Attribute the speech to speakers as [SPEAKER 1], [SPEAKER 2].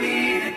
[SPEAKER 1] happy